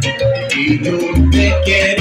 Y yo te quiero y ella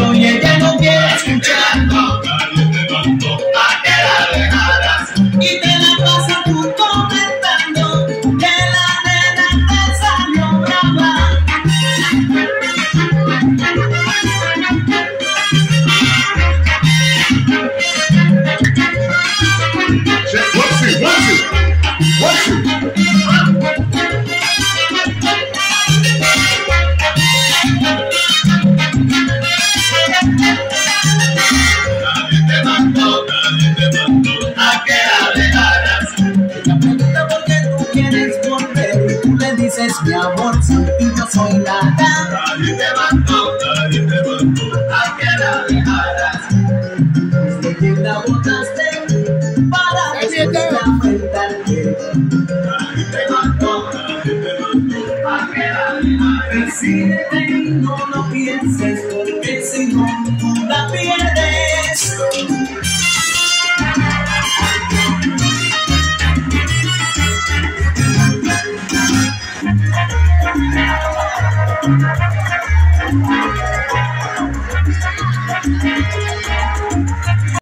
dices mi amor y yo soy nada. Nadie te mandó, nadie te mandó a que la dejaras. Desde que la botaste para después de afrontarte. Nadie te mandó, nadie te mandó a que la dejaras. I'm